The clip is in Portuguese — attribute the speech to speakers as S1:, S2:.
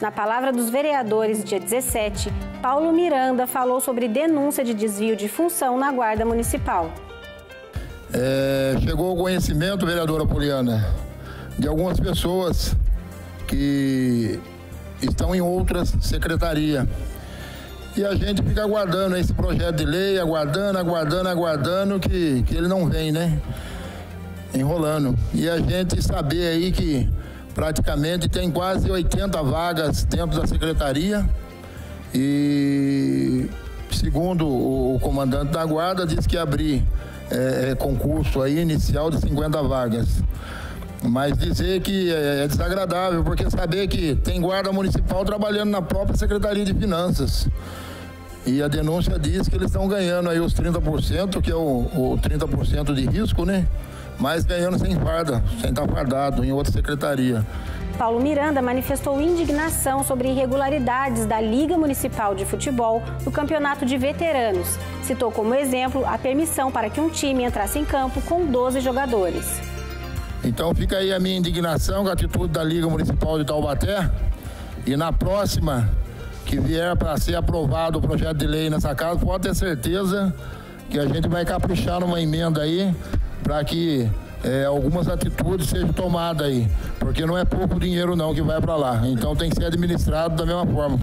S1: Na palavra dos vereadores, dia 17, Paulo Miranda falou sobre denúncia de desvio de função na Guarda Municipal.
S2: É, chegou ao conhecimento, vereadora Poliana, de algumas pessoas que estão em outras secretarias. E a gente fica aguardando esse projeto de lei, aguardando, aguardando, aguardando, que, que ele não vem, né? Enrolando. E a gente saber aí que praticamente tem quase 80 vagas dentro da secretaria. E segundo o comandante da guarda, disse que ia abrir é, concurso aí inicial de 50 vagas. Mas dizer que é, é desagradável, porque saber que tem guarda municipal trabalhando na própria Secretaria de Finanças. E a denúncia diz que eles estão ganhando aí os 30%, que é o, o 30% de risco, né? Mas ganhando sem farda, sem estar fardado, em outra secretaria.
S1: Paulo Miranda manifestou indignação sobre irregularidades da Liga Municipal de Futebol no Campeonato de Veteranos. Citou como exemplo a permissão para que um time entrasse em campo com 12 jogadores.
S2: Então fica aí a minha indignação com a atitude da Liga Municipal de Taubaté. E na próxima que vier para ser aprovado o projeto de lei nessa casa, pode ter certeza que a gente vai caprichar numa emenda aí para que é, algumas atitudes sejam tomadas aí, porque não é pouco dinheiro não que vai para lá, então tem que ser administrado da mesma forma.